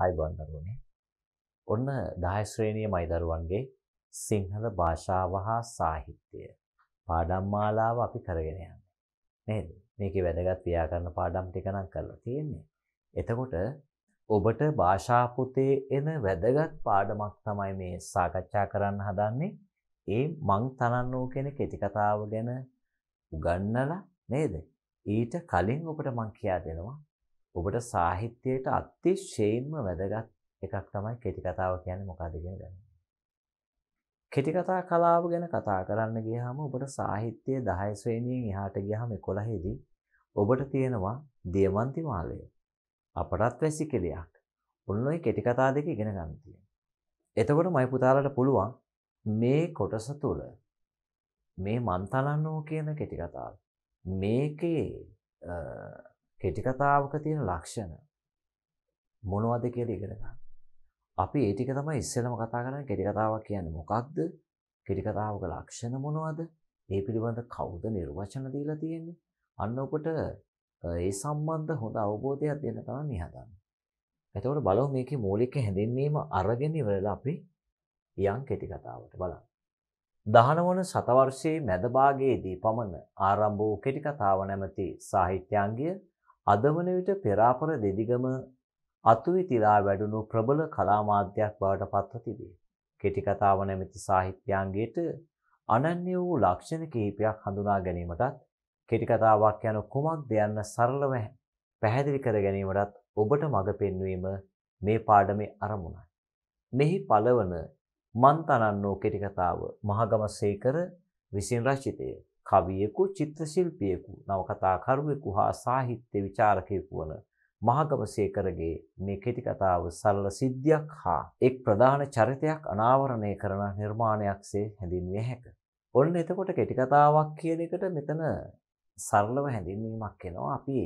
ආයිබෝන් දරුවනේ. ඔන්න 10 ශ්‍රේණියමයි දරුවන්ගේ සිංහල භාෂාව හා සාහිත්‍යය පාඩම් මාලාව අපි කරගෙන යන්නේ. නේද? මේකේ වැදගත් ව්‍යාකරණ පාඩම් ටික නම් කරලා තියෙන්නේ. එතකොට ඔබට භාෂා පොතේ එන වැදගත් පාඩමක් තමයි මේ සාකච්ඡා කරන්න හදන්නේ. ඒ මං තනන්නෝ කියන කෙටි කතාව ගැන උගන්නලා නේද? ඊට කලින් ඔබට මං කියා දෙනවා ඔබට සාහිත්‍යයට අතිශයින්ම වැදගත් එකක් තමයි කෙටි කතාව කියන්නේ මොකක්ද කියන දැන. කෙටි කතා කලාව ගැන කතා කරන්න ගියාම ඔබට සාහිත්‍යය 10 ශ්‍රේණියෙන් එහාට ගියාම 11 දී ඔබට තියෙනවා දියමන්ති මාලය. අපටත් වැසි කෙලයක්. ඔන්න ඔය කෙටි කතා දෙක ඉගෙන ගන්න තියෙනවා. එතකොට මයි පුතාලට පුළුවන් මේ කොටස තුල මේ මන්තලන්නෝ කියන කෙටි කතාව මේකේ කෙටි කතාවක තියෙන ලක්ෂණ මොනවද කියලා ඉගෙන ගන්න. අපි ඒ ටික තමයි ඉස්සෙල්ලම කතා කරන්නේ කෙටි කතාවක් කියන්නේ මොකක්ද? කෙටි කතාවක ලක්ෂණ මොනවද? ඒ පිළිබඳ කවුද නිර්වචන දීලා තියෙන්නේ? අන්න ඔබට ඒ සම්බන්ධ හොඳ අවබෝධයක් දෙන්න තමයි මේ හදන්නේ. එතකොට බලමු මේකේ මූලික හැඳින්වීම අරගෙන ඉවරලා අපි යම් කෙටි කතාවට බලමු. 19 වන සතවර්ෂයේ මැද භාගයේදී පමණ ආරම්භ වූ කෙටි කතාව නැමැති සාහිත්‍යාංගය අද වන විට පෙරාපර දෙදිගම අතුවිතිලා වැඩුණු ප්‍රබල කලාමාධ්‍යයක් බවට පත්ව තිබේ. කෙටි කතාව නැමැති සාහිත්‍යාංගයට අනන්‍ය වූ ලක්ෂණ කිහිපයක් හඳුනා ගැනීමටත් කෙටි කතාවක් යන කුමක්ද යන්න සරලව පැහැදිලි කර ගැනීමටත් ඔබට මඟ පෙන්වීම මේ පාඩමේ අරමුණයි. මෙහි පළවන මන් තනන්නෝ කෙටි කතාව මහගම සේකර විසින් රචිතය. කවියෙකු චිත්‍රශිල්පියෙකු නවකතාකරුවෙකු හා සාහිත්‍ය විචාරකයෙකු වන මහගමසේකරගේ මේ කෙටි කතාව සරල සිද්ධියක් හා එක් ප්‍රධාන චරිතයක් අනාවරණය කරන නිර්මාණයක්සේ හැඳින්විය හැක. ඔන්න එතකොට කෙටි කතාවක් කියන එකට මෙතන සරලව හැඳින්වීමක් එනවා. අපි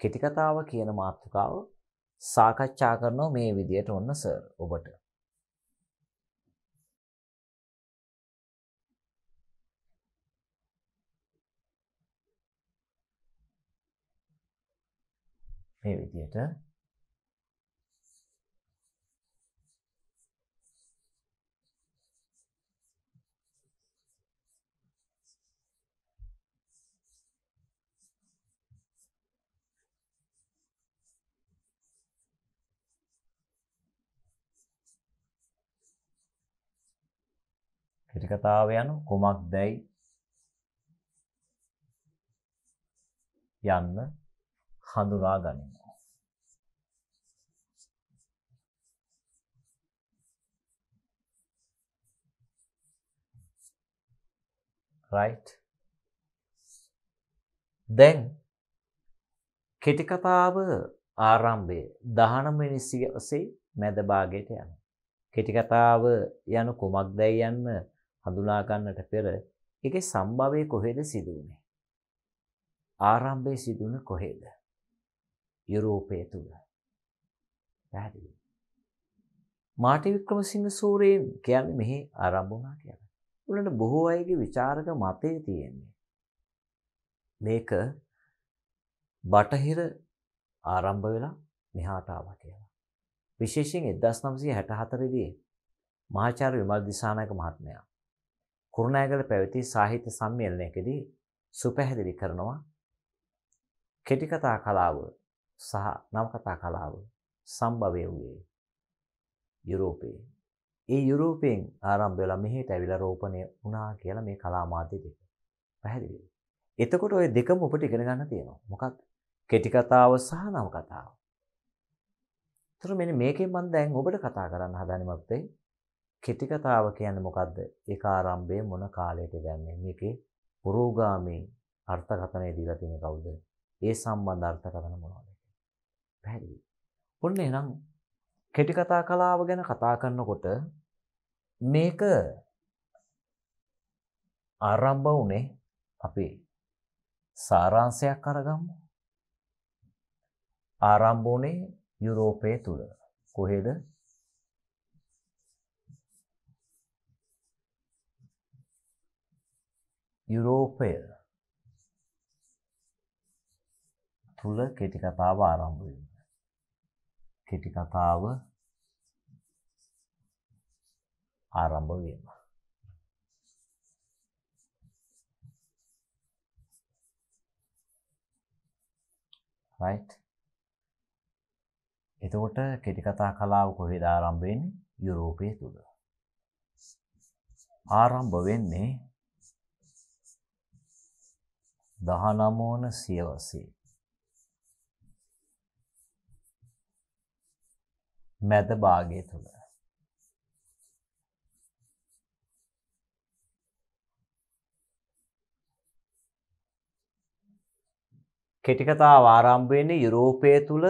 කෙටි කතාව කියන මාතෘකාව සාකච්ඡා කරනවා මේ විදියට ඔන්න සර් ඔබට. මේ විදියට. කෙටි කතාව යනු කුමක්දයි යන්න හඳුනා ගනිමු. right දැන් කෙටි කතාව ආරම්භය 19 වෙනි සියවසේ මැද භාගයට යනවා. කෙටි කතාව යන කුමක්දයි යන්න හඳුනා ගන්නට පෙර ඒකේ සම්භවය කොහෙද සිදු වුනේ? ආරම්භයේ සිදුවන කොහෙද? යුරෝපය තුල. පැහැදිලි. මාටි වික්‍රමසිංහ සූරයෙන් කියන්නේ මෙහි ආරම්භ වුණා කියලා. උලට බොහෝ අයගේ ਵਿਚාරක මතය තියෙන්නේ. මේක බටහිර ආරම්භ වෙලා මෙහාට ආවා කියලා. විශේෂයෙන් 1964 දී මහාචාර්ය විමල් දිසානායක මහත්මයා කුරුණෑගල පැවති සාහිත්‍ය සම්මේලනයකදී සුපැහැදිලි කරනවා කෙටි කතා කලාව සහ නවකතා කලාව සම්භවය වූයේ යුරෝපයේ. ඒ යුරෝපයෙන් ආරම්භ වෙලා මෙහෙට ඇවිල්ලා රෝපණය වුණා කියලා මේ කලා මාධ්‍ය දෙක. පැහැදිලිද? එතකොට ওই දෙකම ඔබට ඉගෙන ගන්න තියෙනවා. මොකක්ද? කෙටි කතාව සහ නවකතාව. ඒතර මෙන්න මේකෙන් මම දැන් ඔබට කතා කරන්න හදන්නේ මොකද? කෙටි කතාව කියන්නේ මොකද්ද? ඒක ආරම්භයේ මොන කාලයකද යන්නේ? මේකේ පුරෝගාමී අර්ථකථනය දීලා තියෙන කවුද? ඒ සම්බන්ධ අර්ථකථන මොනවද? පැහැදිලි. ඔන්න එහෙනම් කෙටි කතා කලාව ගැන කතා කරනකොට මේක ආරම්භ වුණේ අපි සාරාංශයක් අරගමු. ආරම්භ වුණේ යුරෝපයේ තුල. කොහෙද? යුරෝපය තුල කෙටි කතාව ආරම්භ වෙනවා. කෙටි කතාව ආරම්භ වීම. right එතකොට කෙටි කතා කලාව කොහෙද ආරම්භ වෙන්නේ? යුරෝපයේ තුල. ආරම්භ වෙන්නේ 19 වන සියවසේ. මැද භාගය තුල. කෙටි කතාව ආරම්භ වෙන්නේ යුරෝපය තුල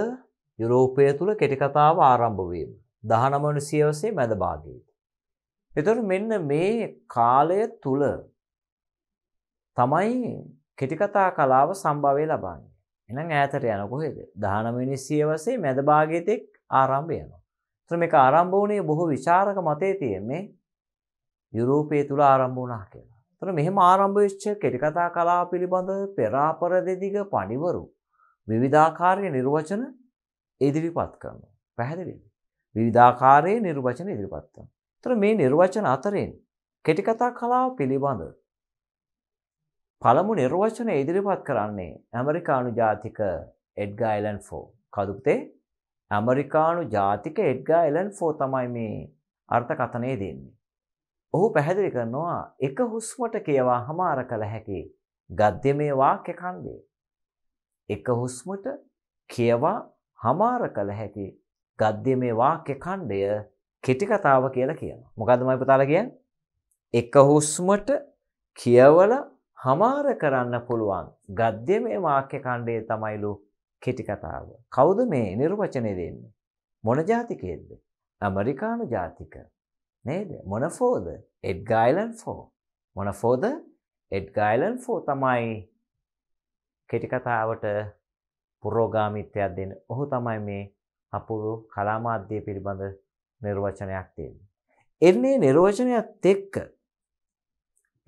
යුරෝපය තුල කෙටි කතාව ආරම්භ වීම 19 වන සියවසේ මැද භාගයේ. එතකොට මෙන්න මේ කාලය තුල තමයි කෙටි කතා කලාව සම්භවය ලබන්නේ. එහෙනම් ඈතට යන කොහෙද? 19 වෙනි සියවසේ මැද භාගයේ තෙක් ආරම්භ වෙනවා. එතකොට මේක ආරම්භ වුණේ බොහෝ විචාරක මතයේ තියෙන්නේ යුරෝපයේ තුල ආරම්භ වුණා කියලා. එතකොට මෙහෙම ආරම්භ වෙච්ච කෙටි කතා කලාව පිළිබඳ පෙරාපර දෙදිග පණිවරු විවිධාකාරයේ නිර්වචන ඉදිරිපත් කරනවා. පැහැදිලිද? විවිධාකාරයේ නිර්වචන ඉදිරිපත් කරනවා. ඒතර මේ නිර්වචන අතරින් කෙටි කතා කලාව පිළිබඳ පළමු නිර්වචනය ඉදිරිපත් කරන්නේ ඇමරිකානු ජාතික එඩ්ගා ඇලන් ෆෝ. කවුද පුතේ? ඇමරිකානු ජාතික එඩ්ගා ඇලන් ෆෝ තමයි මේ අර්ථකථනය දෙන්නේ. ඔහු පැහැදිලි කරනවා එක හුස්මට කියවා හමාර කළ හැකි ගද්‍යමය වාක්‍ය ඛණ්ඩය. එක හුස්මට කියවා හමාර කළ හැකි ගද්‍යමය වාක්‍ය ඛණ්ඩය කෙටි කතාව කියලා කියනවා. මොකද්ද මම පුතාලා කියන්නේ? එක හුස්මට කියවලා හමාර කරන්න පුළුවන් ගද්‍යමය වාක්‍ය ඛණ්ඩය තමයිලු කෙටි කතාව. කවුද මේ නිර්වචනය දෙන්නේ? මොන ජාතිකයේද? ඇමරිකානු ජාතික. නේද? මොනෆෝද? Edgar Allan Poe. මොනෆෝද? Edgar Allan Poe තමයි කෙටි කතාවට පුරෝගාමිත්වයක් දෙන්න. ඔහු තමයි මේ අපුරු කලාමාධ්‍ය පිළිබඳ නිර්වචනයක් තියෙන්නේ. එන්නේ නිර්වචනයත් එක්ක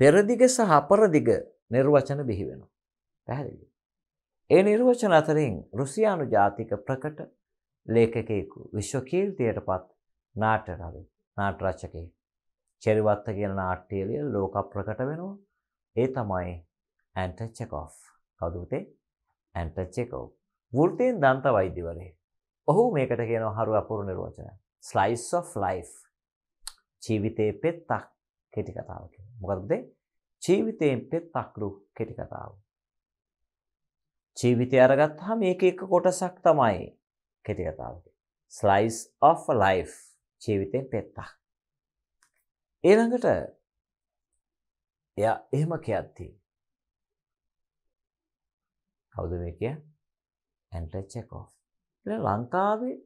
පෙරදිග සහ අපරදිග නිර්වචන බිහි වෙනවා. පැහැදිලිද? ඒ නිර්වචන අතරින් රුසියානු ජාතික ප්‍රකට ලේඛකයෙකු විශ්ව කීර්තියටපත් නාට්‍යකරුවෙක් නාට්‍ය රචකයෙක් චෙරිවත්ත කියන නාට්‍යය ලෝක ප්‍රකට වෙනවා. ඒ තමයි ඇන්ටන් චෙකෝෆ්. කවුද උතේ? ඇන්ටන් චෙකෝෆ්. වෘත්තීන් දන්ත වෛද්‍යවරයෙක්. ඔහු මේකට කියනවා හරු අපූර්ව නිර්වචනයක්. slice of life. ජීවිතයේ පෙත්තක් කෙටි කතාව කියන්නේ. මොකද්ද? ජීවිතයෙන් පෙත්තක්ලු කෙටි කතාව. ජීවිතය අරගත්තාම මේක එක කොටසක් තමයි කෙටි කතාව. slice of life ජීවිතයෙන් පෙත්තක්. ඊළඟට එයා එහෙම කියද්දී කවුද මේ කිය? Anton Chekhov. ඉතින් ලංකාවේ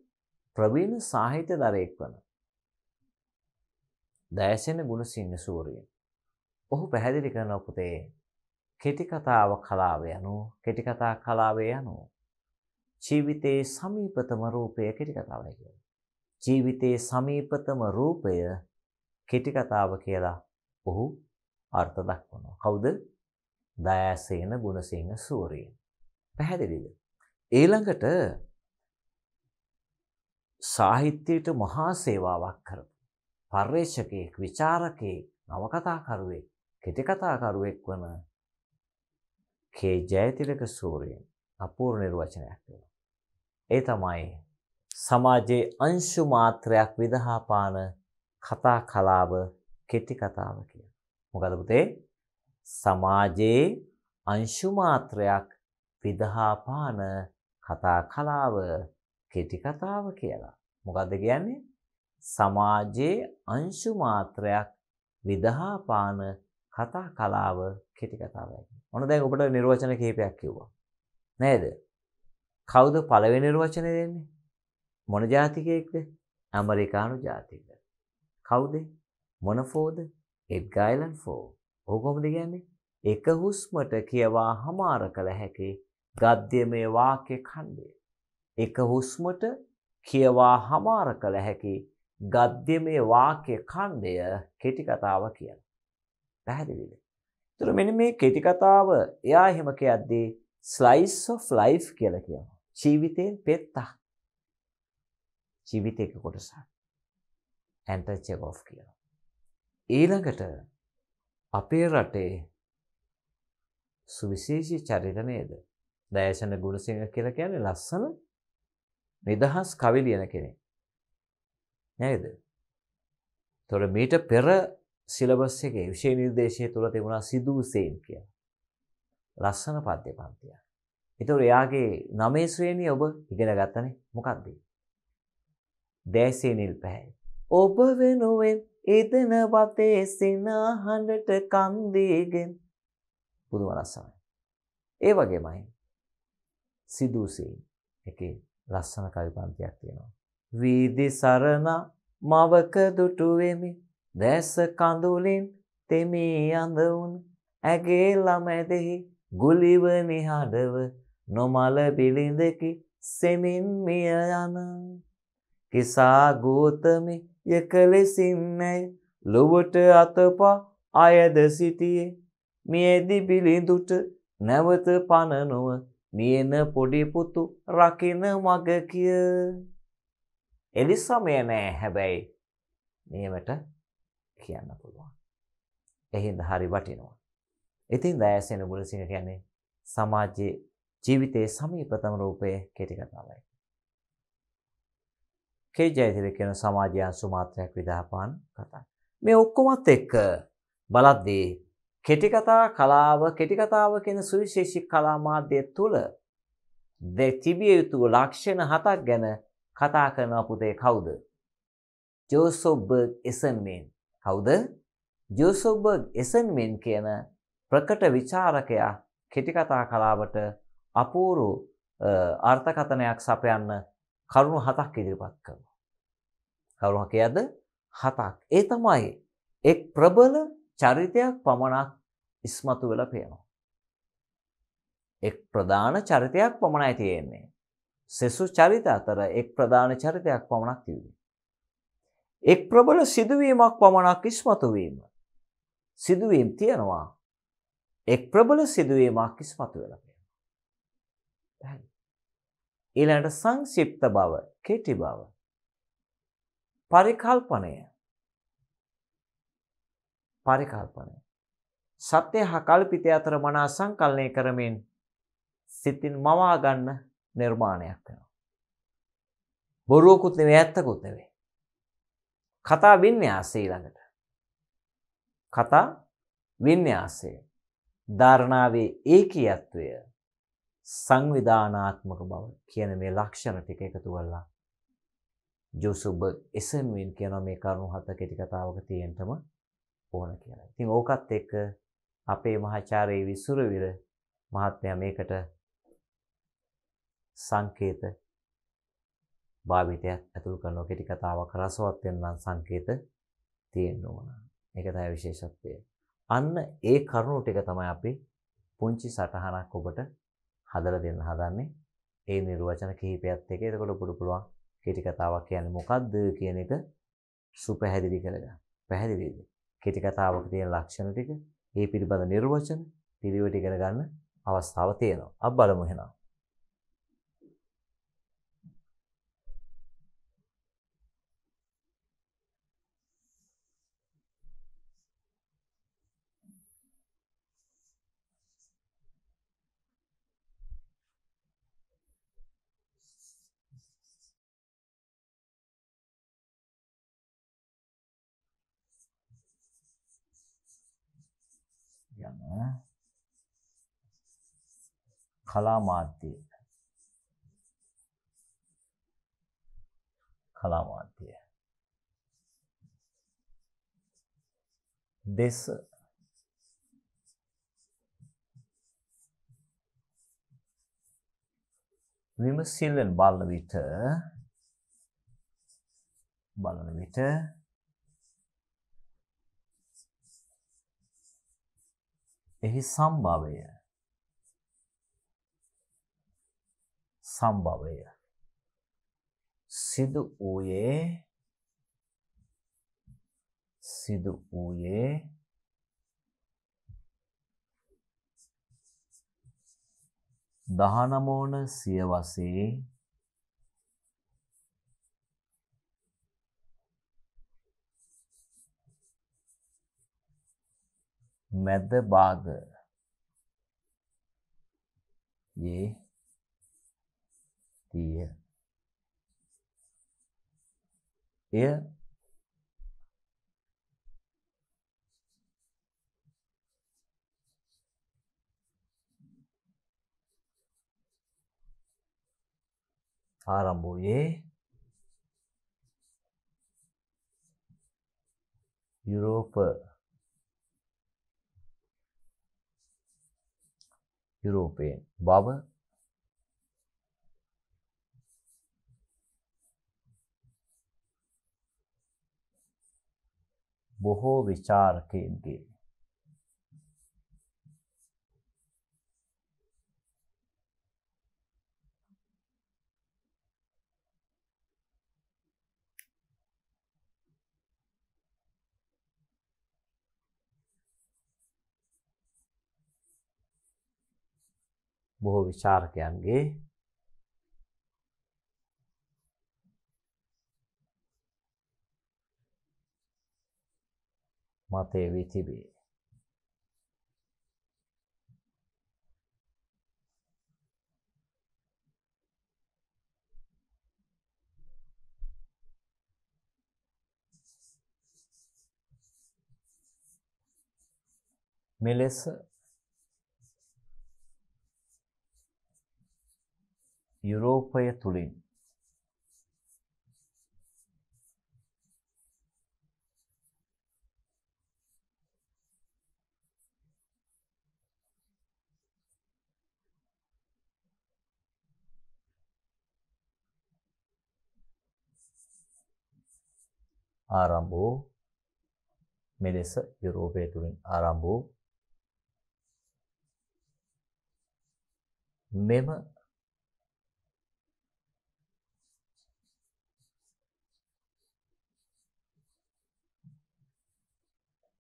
ප්‍රවීණ සාහිත්‍ය දරයෙක් වන දයසෙන ගුණසිංහ සූරිය. ඔහු පැහැදිලි කරන පුතේ කෙටි කතාව කලාව යනු කෙටි කතා කලාව යනු ජීවිතයේ සමීපතම රූපය කෙටි කතාවයි කියලා. ජීවිතයේ සමීපතම රූපය කෙටි කතාව කියලා ඔහු අර්ථ දක්වනවා. කවුද? දයාසේන ගුණසිංහ සූරිය. පැහැදිලිද? ඊළඟට සාහිත්‍යයට මහා සේවාවක් කරපු පර්යේෂකයෙක්, විචාරකයෙක්, නවකතාකරුවෙක්, කෙටිකතාකරුවෙක් වන කේ ජයතිලක සූරියන් අපූර්ව නිර්වචනයක් වෙනවා. ඒ තමයි සමාජයේ අංශු මාත්‍රයක් විදහා පාන කතා කලාව කෙටි කතාව කියන. මොකද පුතේ? සමාජයේ අංශු මාත්‍රයක් විදහා පාන කතා කලාව කෙටි කතාව කියලා. මොකද්ද කියන්නේ? සමාජයේ අංශු මාත්‍රයක් විදහා පාන කතා කලාව කෙටි කතාවයි. ඔන්න දැන් ඔබට නිර්වචන කිහිපයක් කිව්වා. නේද? කවුද පළවෙනි නිර්වචනය දෙන්නේ? මොන ජාතිකයෙක්ද? ඇමරිකානු ජාතික. කවුද? මොනෆෝද? Edgar Allan Poe. ඔහු කොහොමද කියන්නේ? එක හුස්මට කියවා හමාර කළ හැකි ගද්‍යමය වාක්‍ය ඛණ්ඩය. එක හුස්මට කියවා හමාර කළ හැකි ගද්‍යමය වාක්‍ය ඛණ්ඩය කෙටි කතාව කියලා. පැහැදිලිද? ඒතර මෙන්න මේ කෙටි කතාව එයා එහෙම කියද්දී slice of life කියලා කියනවා. ජීවිතයෙන් පෙත්තක්. ජීවිතයක කොටසක්. ඇන්ටර් චෙකෝෆ් කියනවා. ඊළඟට අපේ රටේ සුවිශේෂී චරිත නේද? දයසන ගුණසිංහ කියලා කියන්නේ ලස්සන නිදහස් කවි ලියන කෙනෙක්. නේද? තොර මීට පෙර සිලබස් එකේ විෂය නිර්දේශය තුළ තිබුණා සිදු සේන් කියලා. ලස්සන පද්‍ය පන්තියක්. ඒතකොට එයාගේ නවයේ ශ්‍රේණිය ඔබ ඉගෙන ගත්තනේ මොකක්ද? දෑසේ නිල් පැහැය. ඔබ වෙනුවෙන් එදෙන වතේ සිනහඬට කන්දීගෙන් පුදුම ලස්සනයි. ඒ වගේමයි සිදුසී එකේ ලස්සන කවි පන්තියක් තියෙනවා. වීදි සරණ මවක දුටු වෙමි දැස කඳුලින් තෙමී අඳවුන් ඇගේ ළමැදෙහි ගුලිව නිහඬව නොමල බිලිඳකි සෙමින් මිය යන. කිසා ගෝතමි යකලෙසින්නැයි ලොවට අතපා අයද සිටියේ. මියදි බිලිඳුට නැවත පණනුව මියන පොඩිපුතු රකින මග කිය. එලිසමය නෑ හැබැයි. නියමට කියන්න පුළුවන් එහින්ද හරි වටිනවා ඉතින් දයසෙන බුලසිංහ කියන්නේ සමාජයේ ජීවිතයේ සමීපතම රූපයේ කෙටි කතාවයි. කේ ජයතිල කියන සමාජය අංශු මාත්‍රයක් විදාපාන කතා. මේ ඔක්කොමත් එක්ක බලද්දී කෙටි කතා කලාව කෙටි කතාව කියන සුවිශේෂී කලා මාධ්‍ය තුල දෙ තිබිය යුතු ලක්ෂණ හතක් ගැන කතා කරන පුතේ කවුද? ජෝසොබ්බර්ග් එසන්මෙන්. කවුද? ජෝසොබ්බර්ග් එසන්මෙන් කියන ප්‍රකට විචාරකයා කෙටිකතා කලාවට අපූරු අර්ථකථනයක් සපයන්න කරුණු හතක් ඉදිරිපත් කරනවා. කරුණු කියද හතක්. ඒ තමයි එක් ප්‍රබල චරිතයක් පමණක් ඉස්මතු වෙලා පේනවා. එක් ප්‍රධාන චරිතයක් පමණයි තියෙන්නේ. සෙසු චරිත අතර එක් ප්‍රධාන චරිතයක් පමණක් තිබුණේ. එක් ප්‍රබල සිදුවීමක් පමණක් ඉස්මතු වීම. සිදුවීම් තියෙනවා. එක් ප්‍රබල සිදුවීමක් ඉස්මතු වෙලා තියෙනවා. ඊළඟට සංක්ෂිප්ත බව, කෙටි බව. පරිකල්පනය. පරිකල්පනය. සත්‍ය හා කල්පිතය අතර මනා සංකල්පනය කරමින් සිතින් මවා ගන්න නිර්මාණයක් වෙනවා. බොරුවකුත් නෙවෙයි ඇත්තකුත් නෙවෙයි. කතා වින්‍යාසය ඊළඟට. කතා වින්‍යාසය ධාරණාවේ ඒකීයත්වය සංවිධානාත්මක බව කියන මේ ලක්ෂණ ටික එකතු කරලා ජෝසුබ් එසන්වින් කියන මේ කරුණු හත කෙටි කතාවක තියෙන්නම ඕන කියලා. ඉතින් ඕකත් එක්ක අපේ මහාචාර්ය විසුරවිර මහත්මයා මේකට සංකේත භාවිතයක් ඇතුළු කරන කෙටි කතාවක් රසවත් වෙන සංකේත තියෙන්න ඕන. ඒක තමයි විශේෂත්වය. අන්න ඒ කරුණු ටික තමයි අපි පුංචි සටහනක් ඔබට හදලා දෙන්න හදන්නේ. ඒ නිර්වචන කිහිපයත් එක්ක එතකොට ඔබට පුළුවන් කෙටි කතාවක් කියන්නේ මොකක්ද කියන එක සුපැහැදිලි කරගන්න. පැහැදිලිද? කෙටි කතාවක තියෙන ලක්ෂණ ටික, ඒ පිළිබඳ නිර්වචන පිළිවෙට ඉගෙන ගන්න අවස්ථාව තියෙනවා. අප බලමු එහෙනම්. යන කලා මාධ්‍ය කලා මාධ්‍ය දෙස. විමසිල්ලෙන් බලන විට බලන විට එහි සම්භවය සම්භවය. සිදු වූයේ සිදු වූයේ දහනමෝන සියවසේ මැද බාග යේ තිය එය ආරම්භ වූයේ යුරෝප යුරෝපයෙන් බව බොහෝ විචාරකයන්ගේ බොහෝ විචාරකයන්ගේ මතය වී තිබේ. මෙලෙස යුරෝපය තුළින් ආරම්භ වූ මෙලෙස යුරෝපය තුළින් ආරම්භ වූ මෙම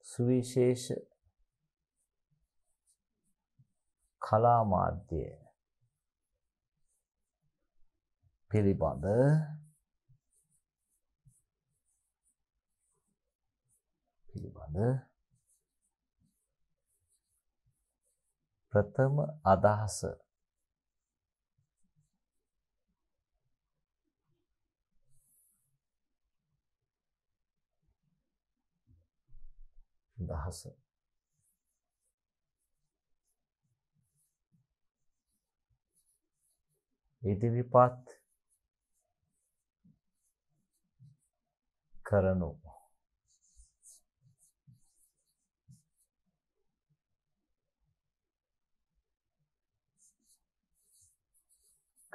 සුවිශේෂ කලා මාධ්‍ය පිළිබඳ පිළිබඳ ප්‍රථම අදහස. දහස ඉදිරිපත් කරනු.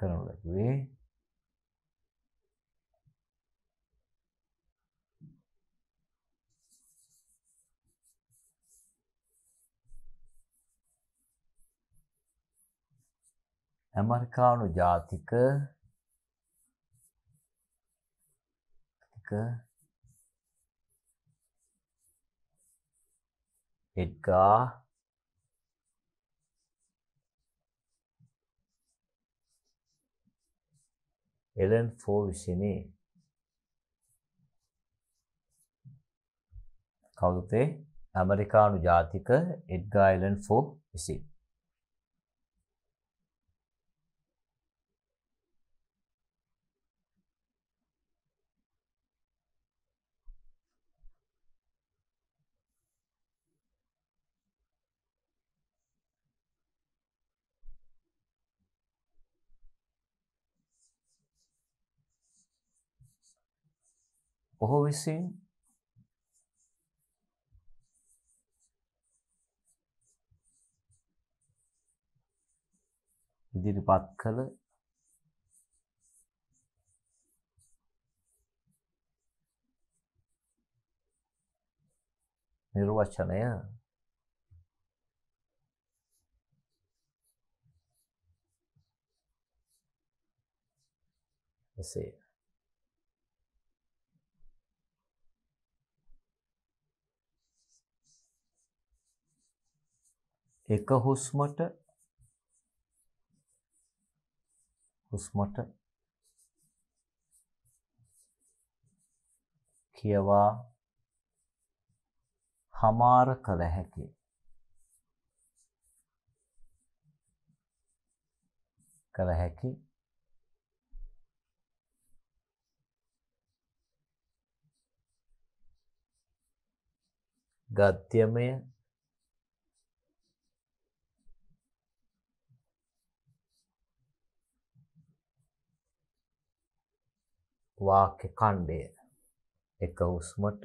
කරනු ලැබුවේ. ඇමරිකානු ජාතික එඩ්ගා එලන් ෆෝ විසිනි කවුතේ ඇමරිකානු ජාතික එඩ්ගා එලන් ෆෝ විසින්. ඔහු විසින් ඉදිරිපත් කළ නිර්වචනය එසේ. එක හුස්මට හුස්මට කියවා හමාර කළ හැකි. කළ හැකි. ගත්‍යමය වාක්‍ය ඛණ්ඩය එක හුස්මට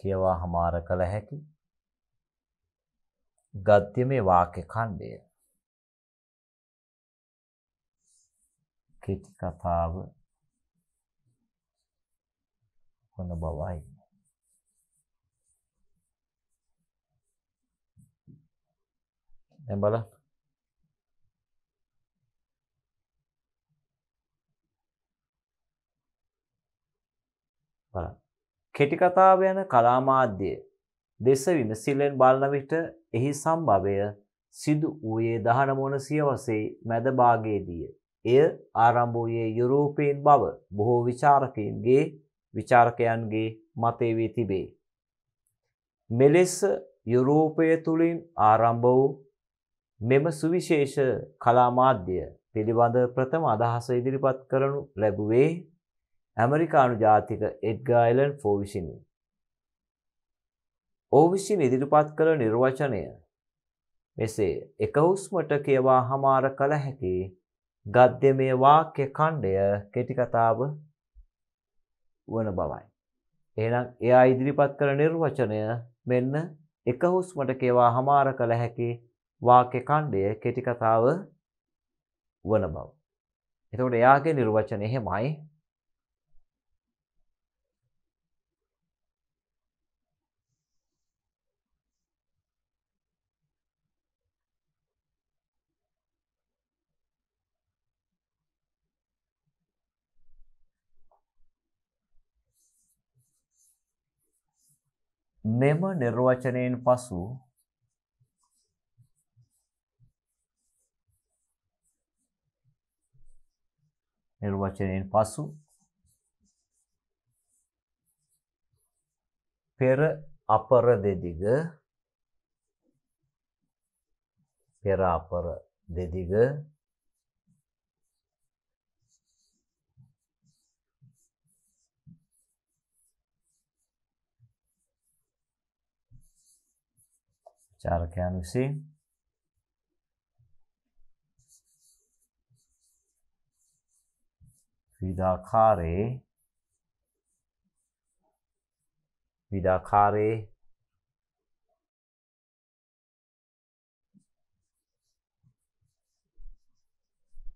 කියවා හමාර කළ හැකි. ගද්‍යමය වාක්‍ය ඛණ්ඩය. කෙටි කතාව වන බවයි. දැන් බලන්න. බලන්න. කෙටි කතාව යන කලාමාධ්‍ය දෙස විමසිල්ලෙන් බලන විට එහි සම්භවය සිදු වූයේ දහන මොන සියවසේ මැද භාගයේදීය. එය ආරම්භ වූයේ යුරෝපීන් බව බොහෝ විචාරකයන්ගේ විචාරකයන්ගේ මතය වී තිබේ. මෙලෙස යුරෝපය තුළින් ආරම්භ වූ මෙම සුවිශේෂ කලාමාධ්‍ය පිළිබඳ ප්‍රථම අදහස ඉදිරිපත් කරනු ලැබුවේ ඇමරිකානු ජාතික එඩ්ගායිලන් ෆෝ විසිනි. ඕ විසින් ඉදිරිපත් කළ නිර්වචනය මෙසේ එක හුස්මට කියවා හමාර කළ හැකි ගද්‍යමය වාක්‍ය ඛණ්ඩය කෙටි කතාව වන බවයි. එහෙනම් එයා ඉදිරිපත් කළ නිර්වචනය මෙන්න එක හුස්මට කියවා හමාර කළ හැකි වාක්‍ය ඛණ්ඩය කෙටි කතාව වන බව. එතකොට එයාගේ නිර්වචනය එහෙමයි මෙම නිර්වචනයෙන් පසු නිර්වචනයෙන් පසු පෙර අපර දෙදිග පෙර අපර දෙදිග චාරකයන් විසින් විදාකාරයේ විදාකාරයේ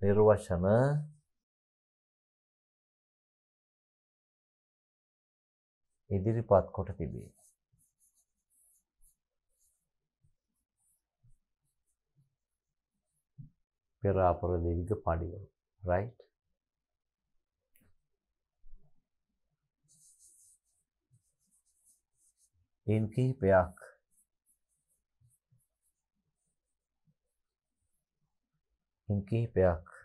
නිර්වචන ඉදිරිපත් කොට තිබේ. පෙර අපර දෙවිග පඩිවල right? ඉන් කිහිපයක්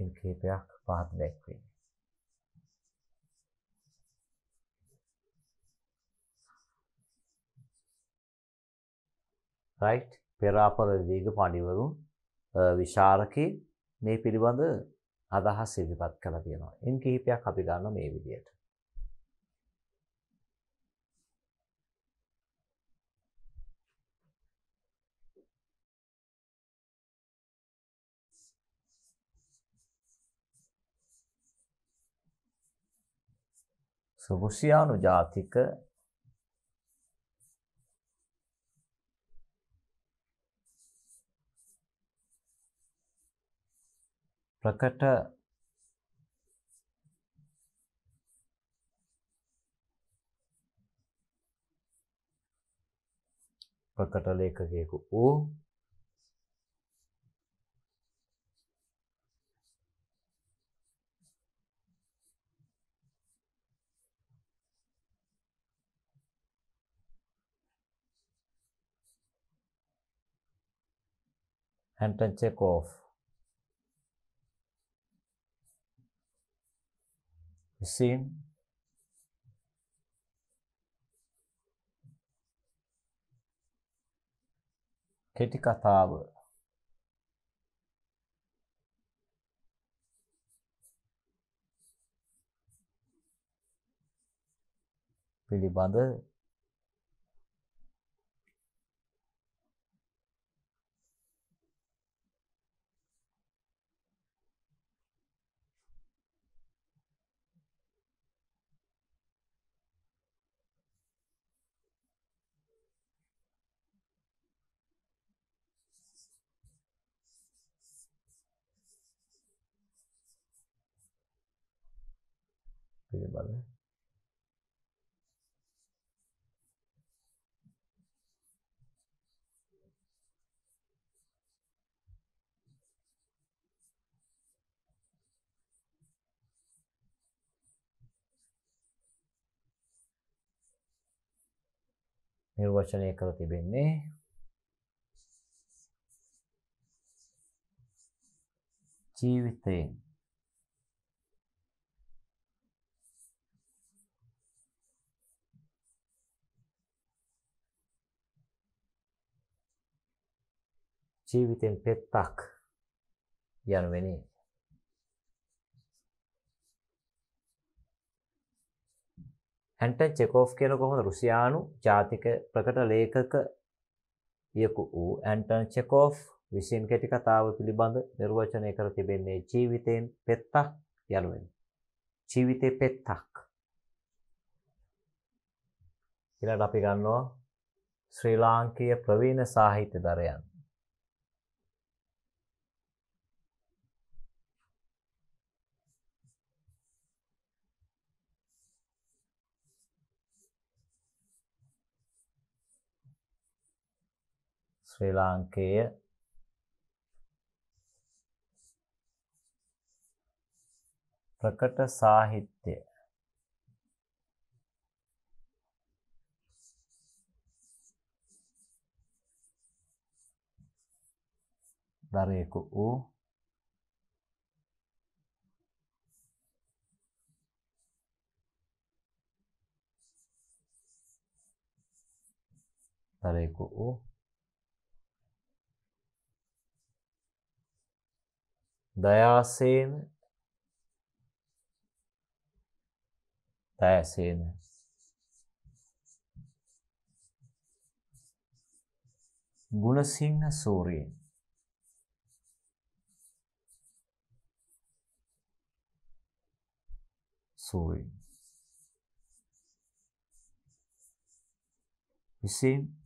ඉන් කිහිපයක් ඉන් කීපයක් පහත දැක්වේ. රයිට් පෙරාපර දීග පඩිවරුන් විශාරකී මේ පිළිබඳ අදහස් ඉදිරිපත් කළ තියෙනවා. ඉන් කිහිපයක් අපි ගන්න මේ විදියට. රුසියානු ජාතික ප්‍රකට ප්‍රකට ලේඛකයෙකු වූ Anton Chekhov විසින් කෙටි කතාව පිළිබඳ පිළිබඳ නිර්වචනය කර තිබෙන්නේ ජීවිතයෙන් ජීවිතෙන් පෙත්තක් යනුවෙනි ඇන්ටන් චෙකෝෆ් කියන කොහොමද රුසියානු ජාතික ප්‍රකට ලේඛක යකු වූ ඇන්ටන් චෙකෝෆ් විසින් කෙටි කතාව පිළිබඳ නිර්වචනය කර තිබෙන්නේ ජීවිතයෙන් පෙත්තක් යනුවෙන්. ජීවිතේ පෙත්තක්. ඊළඟට අපි ගන්නවා ශ්‍රී ලාංකීය ප්‍රවීණ සාහිත්‍ය දරයන්. ශ්‍රී ලාංකේය ප්‍රකට සාහිත්‍ය දරයෙකු වූ දරයෙකු වූ දයාසේන දයසේන ගුණසිංහ සූරීන් සූරීන් විසින්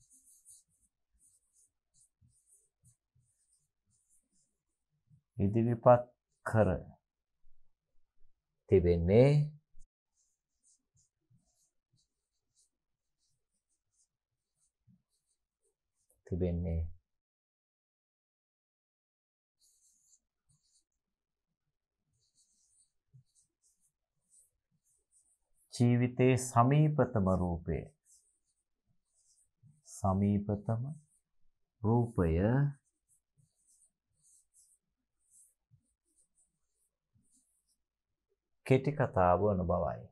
ඉදිරිපත් කර තිබෙන්නේ තිබෙන්නේ. ජීවිතයේ සමීපතම රූපය. සමීපතම රූපය කෙටි කතාව වන බවයි.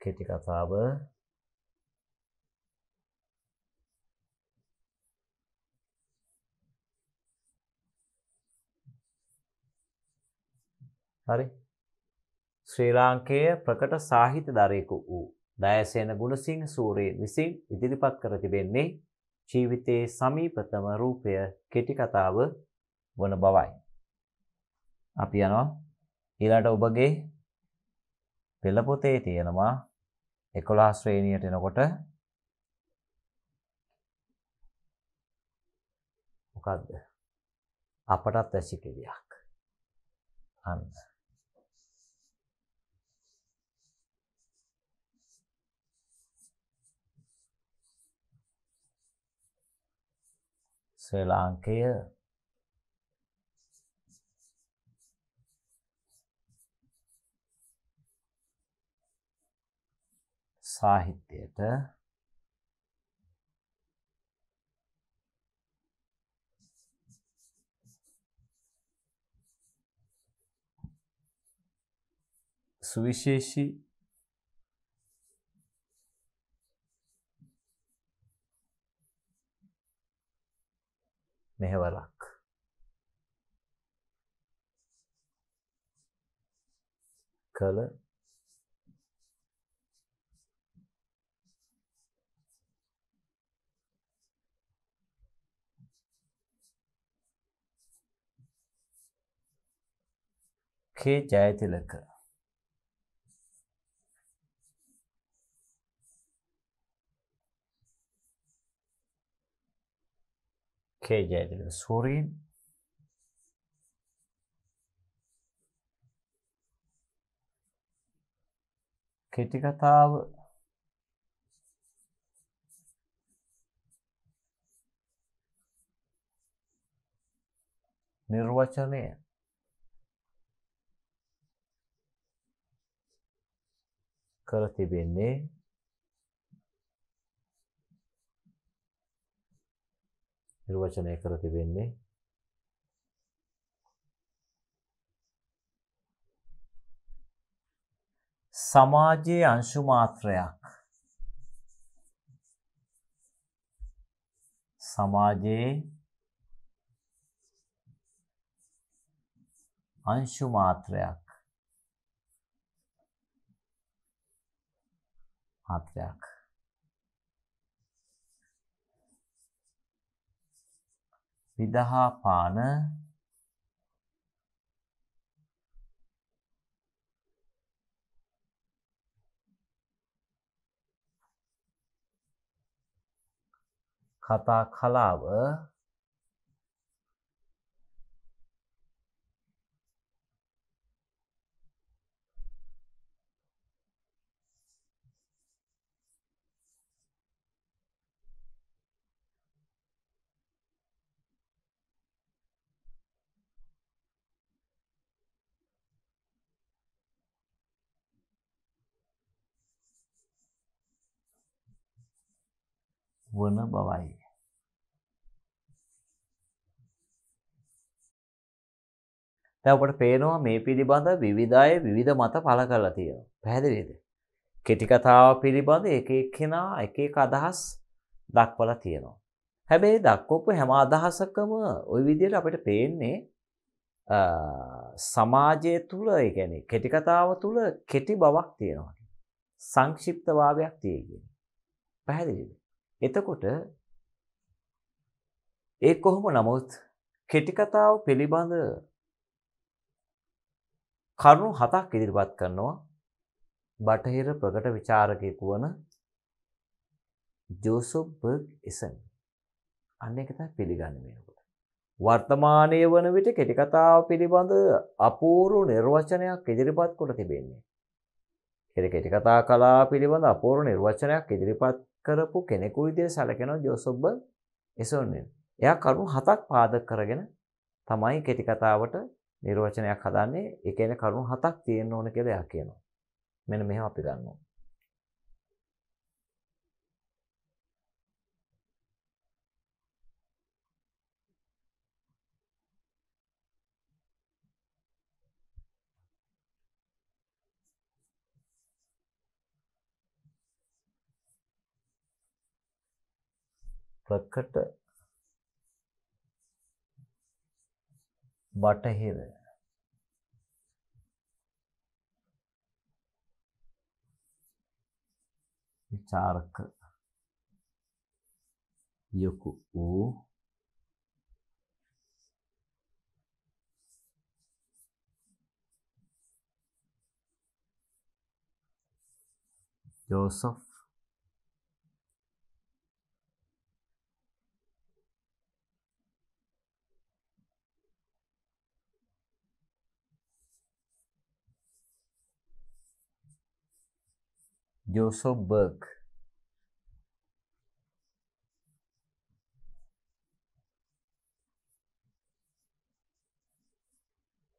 කෙටි කතාව හරි ශ්‍රී ලාංකේය ප්‍රකට සාහිත්‍ය දරයෙකු වූ දයසේන ගුණසිංහ සූරේ විසින් ඉදිරිපත් කර තිබෙන්නේ ජීවිතයේ සමීපතම රූපය කෙටි කතාව වන බවයි. අපි යනවා ඊළඟට ඔබගේ පෙළ පොතේ තියෙනවා 11 ශ්‍රේණියට එනකොට මොකද්ද? අපටත් ඇසිකෙලියක්. අන්න. ශ්‍රී ලාංකය සාහිත්‍යයට සුවිශේෂී මෙහෙවරක් කළ කේ ජයතිලක කේ ජයතිලක සූරීන් කෙටි කතාව නිර්වචනය කර තිබෙන්නේ නිර්වචනය කර තිබෙන්නේ. සමාජයේ අංශු මාත්‍රයක්. සමාජයේ අංශු මාත්‍රයක්. මාත්‍රයක්. විදහා පාන කතා කලාව වන බවයි. දැන් ඔබට පේනවා මේ පිළිබඳ විවිධ අය විවිධ මත පළ කරලා තියෙනවා. පැහැදිලිද? කෙටි කතාව පිළිබඳ එක එක්කෙනා එක එක අදහස් දක්වලා තියෙනවා. හැබැයි දක්වපු හැම අදහසකම ওই විදිහට අපිට පේන්නේ සමාජය තුල ඒ කියන්නේ කෙටි කතාව තුල කෙටි බවක් තියෙනවා. සංක්ෂිප්ත භාවයක් තියෙන්නේ. පැහැදිලිද? එතකොට ඒ කොහොම නමුත් කෙටි කතාව පිළිබඳ කරුණු හතක් ඉදිරිපත් කරනවා බටහිර ප්‍රකට විචාරකයෙකු වන ජෝසොප් බර්ග් එසන්. අන්න එක තමයි පිළිගන්නේ මේකට. වර්තමානයේ වන විට කෙටි කතාව පිළිබඳ අපූර්ව නිර්වචනයක් ඉදිරිපත් කොට තිබෙන්නේ. කෙටි කතා කලා පිළිබඳ අපූර්ව නිර්වචනයක් ඉදිරිපත් කරපු කෙනෙකු විදිහට සැලකෙනවා ජෝසොප් බර්ග් එසන්. එයා කරුණු හතක් පාදක කරගෙන තමයි කෙටි කතාවට නිර්වචනයක් හදන්නේ ඒ කියන්නේ කරුණු හතක් තියෙන්න ඕන කියලා එයා කියනවා. මෙන්න මෙහෙම අපි ගන්නවා. ප්‍රකට බටහිර විචාරක යොකු වූ Joseph Joseph Burke.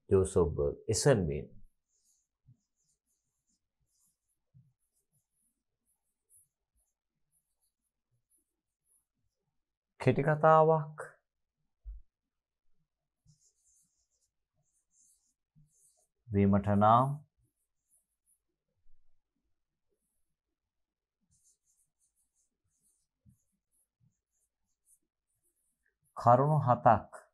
Joseph Burke. එසන්වින්. කෙටි කතාවක් වීමට නම් කරුණු හතක්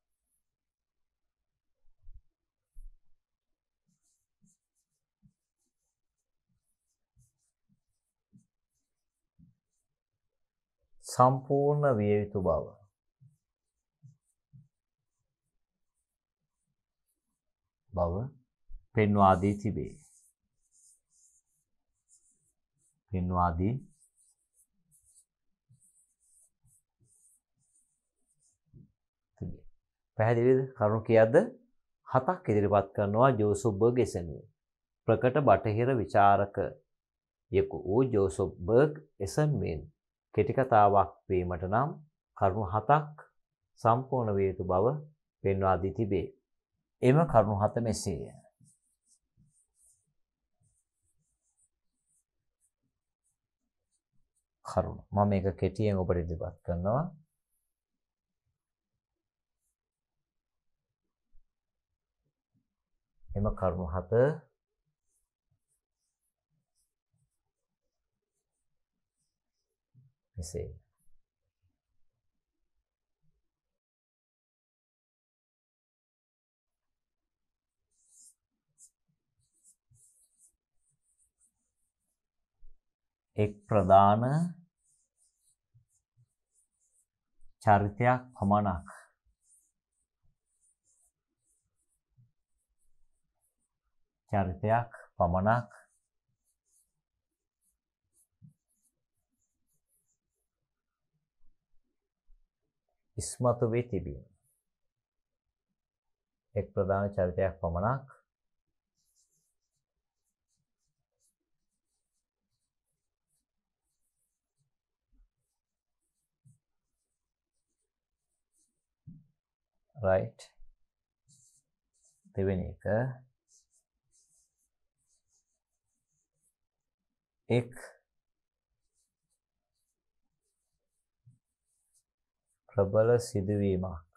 සම්පූර්ණ විය යුතු බව බව පෙන්වා දී තිබේ. පෙන්වා දී තිබේ. පැහැදිලිද? කරුණු කීයක්ද? හතක් ඉදිරිපත් කරනවා ජෝසුබ්බර්ග් එසෙනුවේ. ප්‍රකට බටහිර විචාරක යෙකු වූ ජෝසොබ්බර්ග් එසන්වෙන් කෙටි කතාවක් වීමට නම් කරුණු හතක් සම්පූර්ණ විය යුතු බව පෙන්වා දී තිබේ. එම කරුණු හත මෙසේය. කරුණු මම මේක කෙටියෙන් ඔබට ඉදිරිපත් කරනවා. එම කරුණු හත මෙසේ. එක් ප්‍රධාන චරිතයක් පමණක් චරිතයක් පමණක්. ඉස්මතු වී තිබීම. එක් ප්‍රධාන චරිතයක් පමණක්. right. දෙවෙනි එක. එක් ප්‍රබල සිදුවීමක්.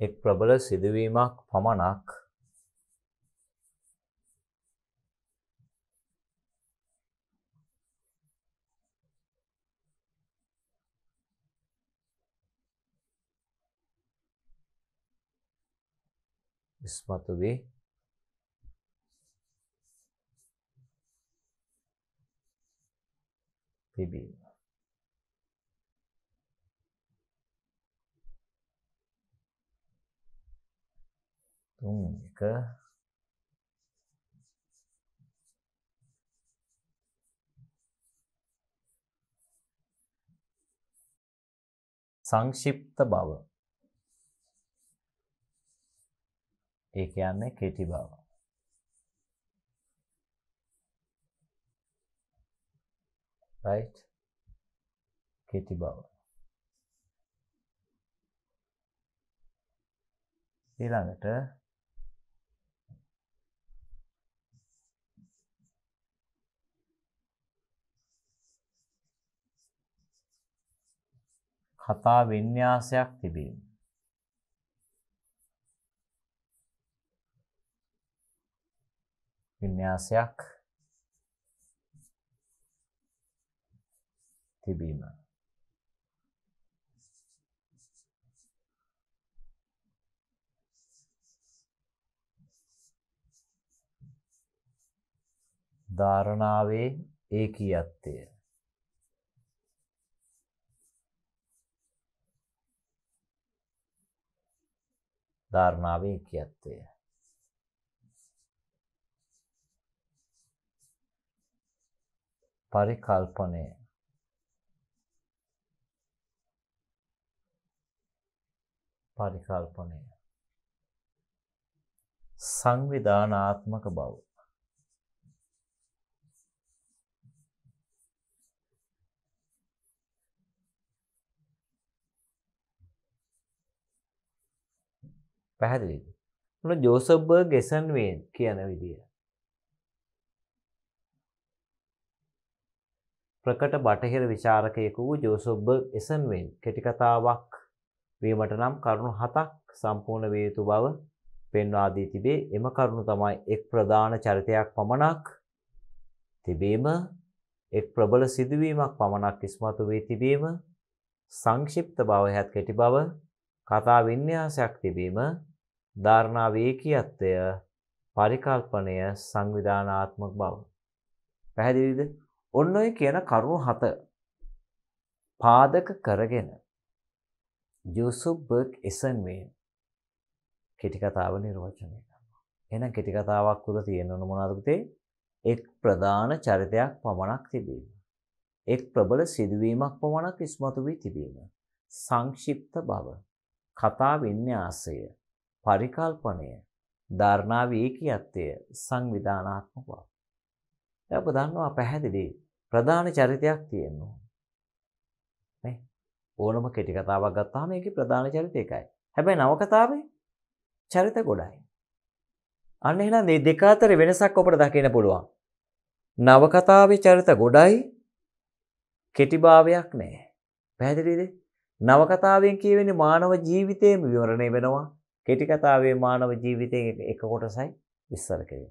එක් ප්‍රබල සිදුවීමක් පමණක් ඉස්මතු වේ. තිබීම තුන් එක සංක්ෂිප්ත බව ඒ කියන්නේ කෙටි බව right? කෙටි බව ඊළඟට කතා වින්‍යාසයක් තිබීම. වින්‍යාසයක් තිබීම. ධාරණාවේ ඒකීයත්වය ධාරණාවේ ඒකීයත්වය පරිකල්පනය. පරිකල්පනය. සංවිධානාත්මක බව. පැහැදිලිද? මොන ජෝසප්බර්ග් එසන්වේන් කියන විදිය. ප්‍රකට බටහිර විචාරකයෙකු වූ ජෝසොබ් බර්ග් එසන්වෙන් කෙටි කතාවක් වීමට නම් කරුණු හතක් සම්පූර්ණ විය යුතු බව පෙන්වා දී තිබේ. එම කරුණු තමයි එක් ප්‍රධාන චරිතයක් පමණක් තිබීම, එක් ප්‍රබල සිදුවීමක් පමණක් ඉස්මතු වී තිබීම, සංක්ෂිප්ත බව හැත් කෙටි බව, කතා වින්‍යාසයක් තිබීම, ධාරණා වේකියත්වය, පරිකල්පනය සංවිධානාත්මක බව. පැහැදිලිද? ඔන්න ඔය කියන කරුණු හත පාදක කරගෙන ජෝසප් බර්ග් එසන්වේ කෙටි කතාව නිර්වචනය කරනවා. එහෙනම් කෙටි කතාවක් තුළ තියෙන ඕන මොනවද පුතේ? එක් ප්‍රධාන චරිතයක් පමණක් තිබීම. එක් ප්‍රබල සිදුවීමක් පමණක් ඉස්මතු වී තිබීම. සංක්ෂිප්ත බව, කතා වින්‍යාසය, පරිකල්පනය, ධර්ණා වේකියත්වය, සංවිධානාත්මක බව. දැන් ඔබ දන්නවා පැහැදිලි ප්‍රධාන චරිතයක් තියෙනවා. නේ? ඕනම කෙටි කතාවක් ගත්තාම ඒකේ ප්‍රධාන චරිතය එකයි. හැබැයි නව කතාවේ චරිත ගොඩයි. අන්න එහෙනම් මේ දෙක අතර වෙනසක් ඔබට දකින්න පුළුවන්. නවකතාවේ චරිත ගොඩයි කෙටිභාවයක් නැහැ. පැහැදිලිද? නවකතාවෙන් කියවෙන්නේ මානව ජීවිතයේම විවරණය වෙනවා. කෙටි කතාවේ මානව ජීවිතයේ එක කොටසයි විස්තර කෙරේ.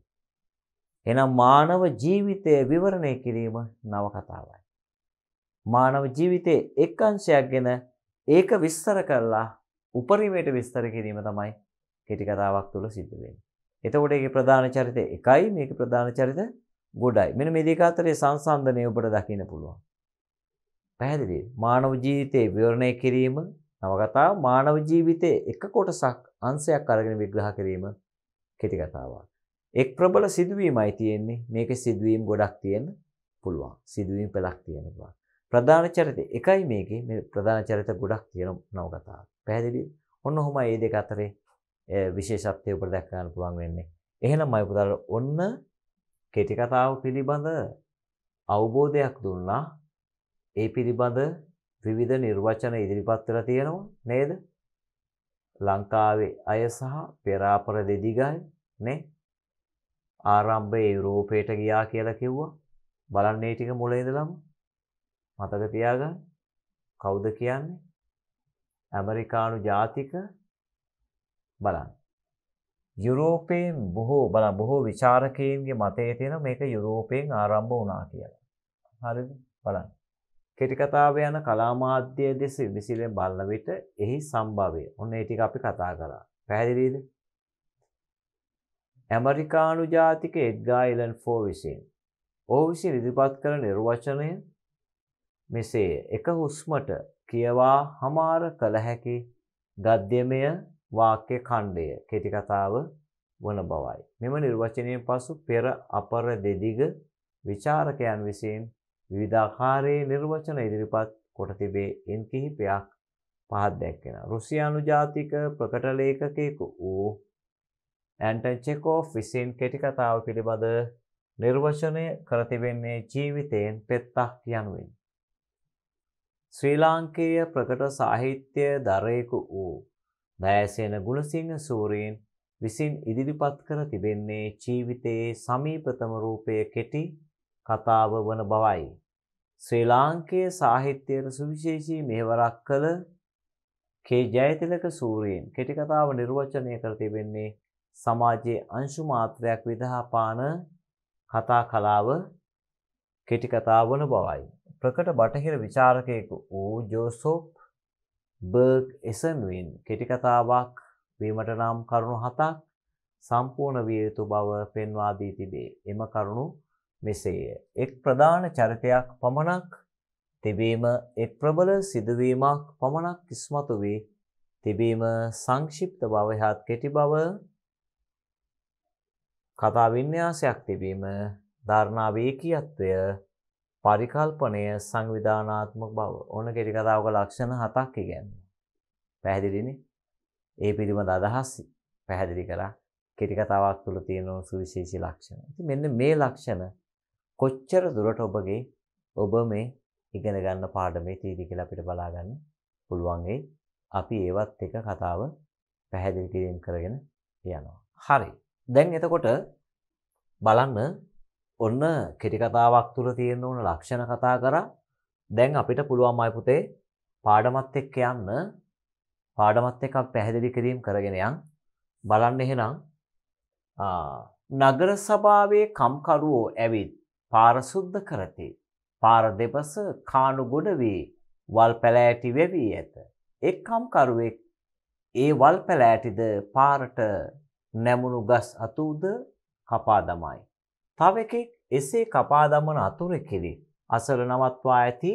එහෙනම් මානව ජීවිතය විවරණය කිරීම නවකතාවයි. මානව ජීවිතයේ එක් අංශයක් ගැන ඒක විස්තර කරලා උපරිමයට විස්තර කිරීම තමයි කෙටි කතාවක් තුළ සිද්ධ වෙන්නේ. එතකොට ඒකේ ප්‍රධාන චරිතය එකයි මේකේ ප්‍රධාන චරිත ගොඩයි. මෙන්න මේ දෙක අතරේ සංසන්දනය ඔබට දකින්න පුළුවන්. පැහැදිලිද? මානව ජීවිතයේ විවරණය කිරීම නවකතාව මානව ජීවිතයේ එක කොටසක් අංශයක් අරගෙන විග්‍රහ කිරීම කෙටි කතාවක්. එක් ප්‍රබල සිදුවීමයි තියෙන්නේ. මේකේ සිදුවීම් ගොඩක් තියෙන්න පුළුවන්. සිදුවීම් පළක් තියෙන්න පුළුවන්. ප්‍රධාන චරිත එකයි මේකේ මේ ප්‍රධාන චරිත ගොඩක් තියෙන නවකතාවක්. පැහැදිලිද? ඔන්න ඔහොමයි මේ දෙක අතරේ විශේෂත්වය ඔබට දැක ගන්න පුළුවන් වෙන්නේ. එහෙනම් මම පුතාලට ඔන්න කෙටි කතාව පිළිබඳ අවබෝධයක් දුන්නා. ඒ පිළිබඳ විවිධ නිර්වචන ඉදිරිපත් වෙලා තියෙනවා නේද? ලංකාවේ අය සහ පෙරාපර දෙදිගයි නේ ආරම්භයේ යුරෝපයට ගියා කියලා කිව්වා. බලන්න මේ ටික මුල ඉඳලම මතක තියාගන්න. කවුද කියන්නේ? ඇමරිකානු ජාතික බලන්න. යුරෝපයෙන් බොහෝ බලන්න බොහෝ විචාරකයන්ගේ මතයේ තියෙන මේක යුරෝපයෙන් ආරම්භ වුණා කියලා. හරිද? බලන්න. කෙටි කතාව යන කලා මාධ්‍ය දෙස විසිලෙන් බලන විට එහි සම්භවය. ඔන්න ඒ ටික අපි කතා කරා. පැහැදිලිද? ඇමරිකානු ජාතික එඩ්ගා ඉලන් ෆෝ විසින් ඔහු විසින් ඉදිරිපත් කළ නිර්වචනය මෙසේ එක හුස්මට කියවා හමාර කළ හැකි ගද්‍යමය වාක්‍ය ඛණ්ඩය කෙටි කතාව වන බවයි. මෙම නිර්වචනයෙන් පසු පෙර අපර දෙදිග විචාරකයන් විසින් විවිධාකාරයේ නිර්වචන ඉදිරිපත් කොට තිබේ. ඉන් කිහිපයක් පහත් දැක්වෙනවා. රුසියානු ජාතික ප්‍රකට ලේඛකයෙකු වූ ඇන්ටන් චෙකෝෆ් විසින් කෙටි කතාව පිළිබඳ නිර්වචනය කර තිබෙන්නේ ජීවිතයෙන් පෙත්තක් යනුවෙන්. ශ්‍රී ලාංකේය ප්‍රකට සාහිත්‍ය දරයෙකු වූ දෑසේන ගුණසිංහ සූරීන් විසින් ඉදිරිපත් කර තිබෙන්නේ ජීවිතයේ සමීපතම රූපය කෙටි කතාව වන බවයි. ශ්‍රී ලාංකේය සාහිත්‍යයට සුවිශේෂී මෙහෙවරක් කළ කේ ජයතිලක සූරීන් කෙටි කතාව නිර්වචනය කර තිබෙන්නේ සමාජයේ අංශු මාත්‍රයක් විදහා පාන කතා කලාව කෙටි කතාව වන බවයි. ප්‍රකට බටහිර විචාරකයෙකු වූ ජෝසොප් බර්ග් එසන්වින් කෙටි කතාවක් වීමට නම් කරුණු හතක් සම්පූර්ණ විය යුතු බව පෙන්වා දී තිබේ. එම කරුණු මෙසේය. එක් ප්‍රධාන චරිතයක් පමණක් තිබීම එක් ප්‍රබල සිදුවීමක් පමණක් ඉස්මතු වී තිබීම සංක්ෂිප්ත බව හත් කෙටි බව කතා වින්‍යාසයක් තිබීම ධර්ණා වේකියත්වය පරිකල්පනය සංවිධානාත්මක බව. ඕන කෙටි කතාවක ලක්ෂණ හතක් ඉගැන්වනවා. පැහැදිලිනේ? ඒ පිළිබඳ අදහස් පැහැදිලි කරා. කෙටි කතාවක් තුළ තියෙන සුවිශේෂී ලක්ෂණ. ඉතින් මෙන්න මේ ලක්ෂණ කොච්චර දුරට ඔබගේ ඔබ මේ ඉගෙන ගන්න පාඩමේ තීරි කියලා අපිට බලා ගන්න පුළුවන් වෙයි. අපි ඒවත් එක කතාව පැහැදිලි කිරීම කරගෙන යනවා. හරි. දැන් එතකොට බලන්න ඔන්න කෙටි කතාවක් තුල තියෙන ඕන ලක්ෂණ කතා කරා. දැන් අපිට පුළුවන් මයි පුතේ පාඩමත් එක්ක යන්න පාඩමත් එක්ක පැහැදිලි කිරීම කරගෙන යන් බලන්න එහෙනම් නගර සභාවේ කම්කරුවෝ ඇවිත් පාර සුද්ධ කරති. පාර දෙපස කාණු ගොඩ වී වල් පැලෑටි වෙවී ඇත. එක් කම්කරුවෙක් ඒ වල් පැලෑටිද පාරට නැමුණු ගස් අතුද කපා දමයි. තව එකෙක් එසේ කපා දමන අතුරෙකෙදි අසල නවත්වා ඇති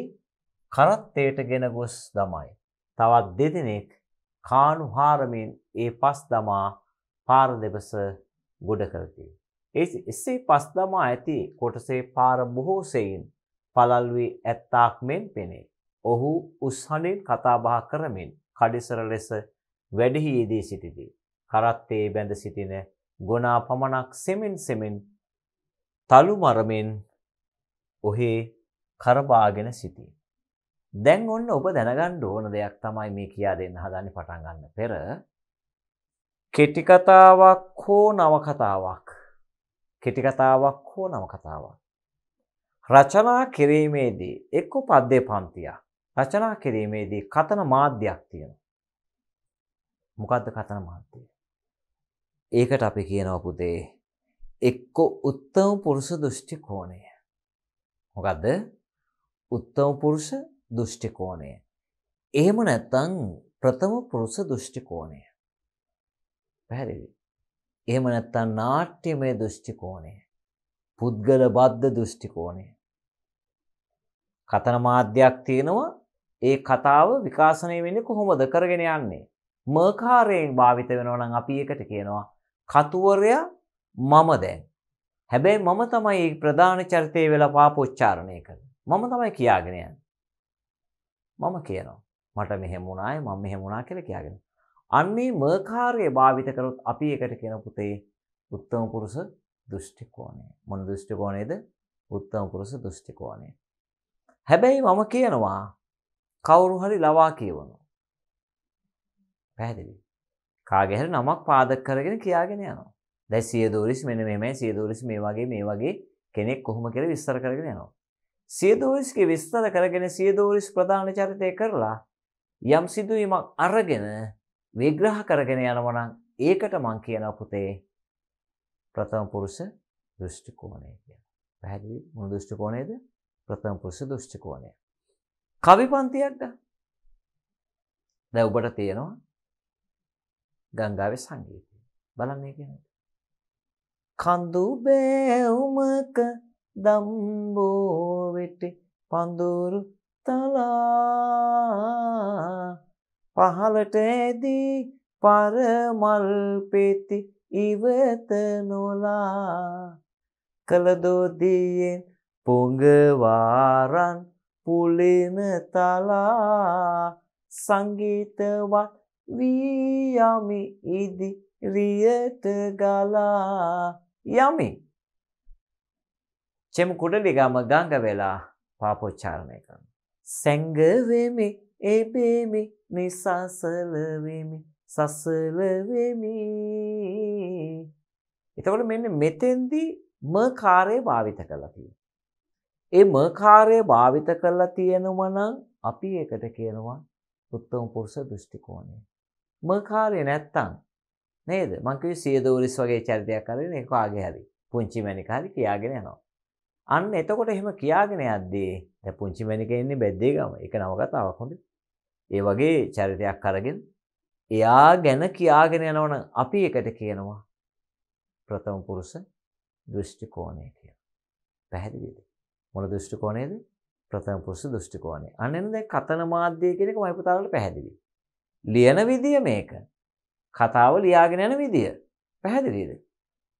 කරත්තයට ගෙන ගොස් දමයි. තවත් දෙදෙනෙක් කාණු හාරමින් ඒ පස් දමා පාර දෙපස ගොඩ කරති. එසේ පස් දමා ඇති කොටසේ පාර බොහෝ සෙයින් පළල් වී ඇත්තාක් මෙන් පෙනේ. ඔහු උස්හඬින් කතාබහ කරමින් කඩිසර ලෙස වැඩිහියේදී සිටිති. කරත්තේ බැඳ සිටින ගොනා පමණක් සෙමින් සෙමින් තලු මරමින් ඔහේ කරබාගෙන සිටී. දැන් ඔන්න ඔබ දැනගන්න ඕන දෙයක් තමයි මේ කියා දෙන්න හදන්නේ පටන් ගන්න පෙර කෙටි කතාවක් හෝ නවකතාවක් කෙටි කතාවක් හෝ නවකතාවක් රචනා කිරීමේදී එක්ක පද්‍ය පන්තියක්. රචනා කිරීමේදී කතන මාධ්‍යයක් තියෙනවා. මොකද්ද කතන මාධ්‍යය? ඒකට අපි කියනවා පුතේ එක්ක උත්තම පුරුෂ දෘෂ්ටි කෝණය. මොකද්ද? උත්තම පුරුෂ දෘෂ්ටි කෝණය. එහෙම නැත්නම් ප්‍රථම පුරුෂ දෘෂ්ටි කෝණය. පැහැදිලි. එහෙම නැත්නම් නාට්‍යමය දෘෂ්ටි කෝණය. පුද්ගල බද්ධ දෘෂ්ටි කෝණය. කතන මාධ්‍යයක් තියෙනවා ඒ කතාව විකාශනය වෙන්නේ කොහොමද කරගෙන යන්නේ? මකාරයෙන් භාවිත වෙනවා නම් අපි ඒකට කියනවා කතුවරයා මම දැන්. හැබැයි මම තමයි ප්‍රධාන චරිතයේ වෙලා පාපෝච්චාරණය කරන්නේ. මම තමයි කියාගෙන යන්නේ. මම කියනවා මට මෙහෙම වුණායි මම මෙහෙම වුණා කියලා කියාගෙන. අන්නේ මකාරය භාවිත කරොත් අපි එකට කියන පුතේ උත්තම පුරුෂ දෘෂ්ටි කෝණය. මොන දෘෂ්ටි කෝණයද? උත්තම පුරුෂ දෘෂ්ටි කෝණය. හැබැයි මම කියනවා කවුරු හරි ලවා කියවනවා. පැහැදිලි. කාගේ හරි නමක් පාදක කරගෙන කියාගෙන යනවා. දැන් සියදෝරිස් මෙන්න මෙහෙමයි සියදෝරිස් මේ වගේ මේ වගේ කෙනෙක් කොහොම කියලා විස්තර කරගෙන යනවා. සියදෝරිස්ගේ විස්තර කරගෙන සියදෝරිස් ප්‍රධාන චරිතය කරලා යම් සිදුවීමක් අරගෙන විග්‍රහ කරගෙන යනවා නම් ඒකට මං කියනවා පුතේ ප්‍රථම පුරුෂ දෘෂ්ටි කෝණය කියලා. පැහැදිලි මොන දෘෂ්ටි කෝණයද? ප්‍රථම පුරුෂ දෘෂ්ටි කෝණය. කවි පන්තියක් ගන්න. දැන් ඔබට තියෙනවා ගංගාවේ සංගීතය. බලන්න මේ කියන්නේ. කඳු බෑවුමක දම්බෝ වෙටි පඳුරු තලා පහලට ඇදී පරමල් පෙති ඉවත නොලා. කළදෝදියෙන් පොඟවාරන් පුලෙන තලා. සංගීතවත් වී යමි ඉදිරියට ගලා. යමි. චෙම් කුඩලිගම ගංග වෙලා පාපොච්චාරණය කරන සැංගවෙමි එබේමි නිසසල වෙමි සසල වෙමි එතකොට මෙන්න මෙතෙන්දී ම කාර්යය භාවිත කරලා තියෙනවා. ඒ ම කාර්යය භාවිත කරලා තියෙනවා නම් අපි ඒකට කියනවා උත්තම පුරුෂ දෘෂ්ටි කෝණය. ම කාර්යය නැත්තම් නේද? මං කිව්වේ සියදෝරිස් වගේ චරිතයක් අරගෙන ඒක ආගේ හරි. පුංචි මැනික හරි කියාගෙන යනවා. අන්න එතකොට එහෙම කියාගෙන යද්දී දැන් පුංචි මැනික ඉන්නේ බැද්දේ ගම. ඒක නව කතාවක් හොඳයි. ඒ වගේ චරිතයක් අරගෙන එයා ගැන කියාගෙන යනවනම් අපි එකට කියනවා ප්‍රථම පුරුෂ දෘෂ්ටි කෝණය කියලා. පැහැදිලිද? මොන දෘෂ්ටි කෝණයද? ප්‍රථම පුරුෂ දෘෂ්ටි කෝණය. අන්න එන දැන් කතන මාධ්‍ය කියන එක මම පුතාලට පැහැදිලි. ලියන විදිය මේක. කතාව ලියාගෙන යන විදිය. පැහැදිලිද?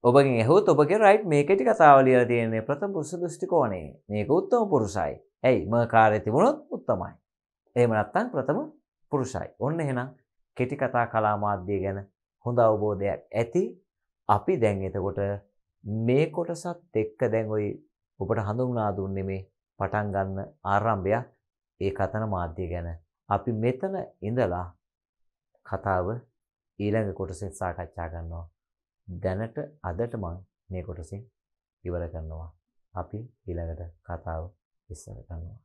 ඔබගෙන් ඇහුවොත් ඔබ කියන රයිට් මේකෙටි කතාව ලියලා තියෙන්නේ ප්‍රථම පුරුෂ දෘෂ්ටි කෝණය. මේක උත්තම පුරුෂයි. ඇයි? ම කාර්යය තිබුණොත් උත්තමයි. එහෙම නැත්නම් ප්‍රථම පුරුෂයි. ඔන්න එහෙනම් කෙටි කතා කලා මාධ්‍ය ගැන හොඳ අවබෝධයක් ඇති. අපි දැන් එතකොට මේ කොටසත් එක්ක දැන් ওই ඔබට හඳුන්වා දුන්නේ මේ පටන් ගන්න ආරම්භය ඒ කතන මාධ්‍ය ගැන. අපි මෙතන ඉඳලා කතාව ඊළඟ කොටසෙන් සාකච්ඡා කරනවා. දැනට අදට මම මේ කොටසින් ඉවර කරනවා. අපි ඊළඟට කතාව ඉස්සර කරනවා